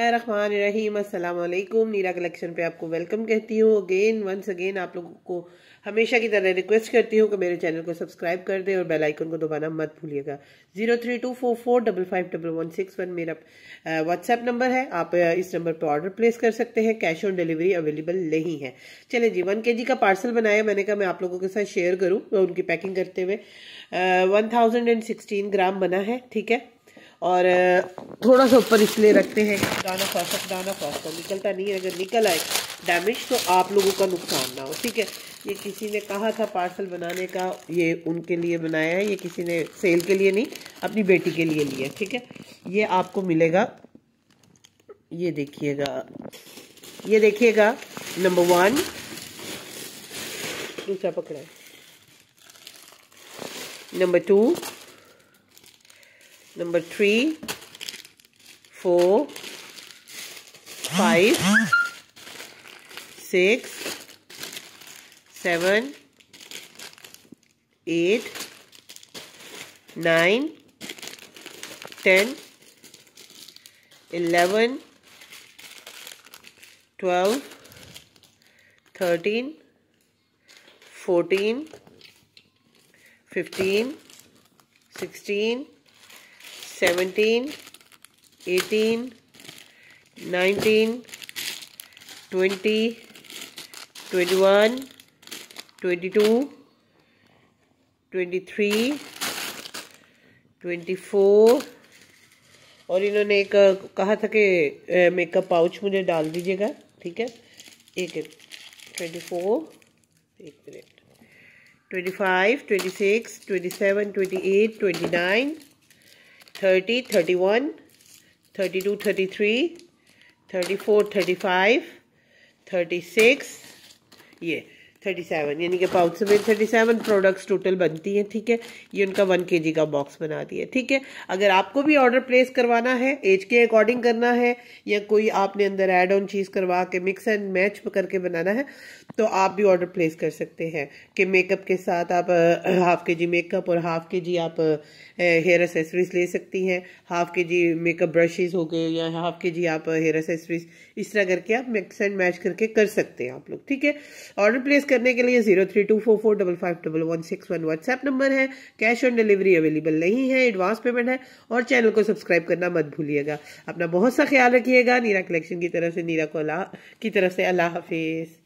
रहीम अस्सलाम नीरा कलेक्शन पे आपको वेलकम कहती हूँ। अगेन वंस अगेन आप लोगों को हमेशा की तरह रिक्वेस्ट करती हूँ कि मेरे चैनल को सब्सक्राइब कर दें और बेल आइकन को दबाना मत भूलिएगा। Zero three two four four double five double one six one मेरा व्हाट्सएप नंबर है। आप इस नंबर पर ऑर्डर प्लेस कर सकते हैं। कैश ऑन डिलीवरी अवेलेबल नहीं है। चले जी वन के जी का पार्सल बनाया। मैंने कहा मैं आप लोगों के साथ शेयर करूँ, उनकी पैकिंग करते हुए। One thousand and sixteen gram बना है, ठीक है? और थोड़ा सा ऊपर इसलिए रखते हैं। दाना फंस दाना फंस। तो निकलता नहीं है। अगर निकल आए डैमेज तो आप लोगों का नुकसान ना हो। ठीक है? ये किसी ने कहा था पार्सल बनाने का, ये उनके लिए बनाया है। ये किसी ने सेल के लिए नहीं, अपनी बेटी के लिए लिया ठीक है? ये आपको मिलेगा। ये देखिएगा। ये देखिएगा। नंबर वन दूसरा पकड़ा number two number 3 4 5 6 7 8 9 10 11 12 13 14 15 16 seventeen eighteen nineteen twenty twenty one twenty two twenty three twenty four और इन्होंने एक, कहा था कि मेकअप पाउच मुझे डाल दीजिएगा, ठीक है? एक ट्वेंटी फोर एक minute twenty five twenty six twenty seven twenty eight twenty nine thirty thirty one thirty two thirty three thirty four thirty five thirty six ये थर्टी सेवन यानी कि पाउच समेत थर्टी सेवन प्रोडक्ट्स टोटल बनती हैं, ठीक है? ये उनका वन के जी का बॉक्स बना दिया, ठीक है? अगर आपको भी ऑर्डर प्लेस करवाना है एज के अकॉर्डिंग करना है, या कोई आपने अंदर एड ऑन चीज़ करवा के मिक्स एंड मैच करके बनाना है तो आप भी ऑर्डर प्लेस कर सकते हैं कि मेकअप के साथ आप हाफ़ के जी मेकअप और हाफ़ के जी आप हेयर एसेसरीज ले सकती हैं हाफ़ के जी मेकअप ब्रशेज हो गए, या हाफ़ के जी आप हेयर एसेसरीज इस तरह करके आप मिक्स एंड मैच करके कर सकते हैं आप लोग, ठीक है? ऑर्डर प्लेस करने के लिए zero three two four four double five double one six one WhatsApp number है। कैश ऑन डिलीवरी अवेलेबल नहीं है एडवांस पेमेंट है और चैनल को सब्सक्राइब करना मत भूलिएगा। अपना बहुत सा ख्याल रखिएगा। नीरा कलेक्शन की तरफ़ से, नीरा को अल्लाह की तरफ़ से अल्लाह हाफिज़।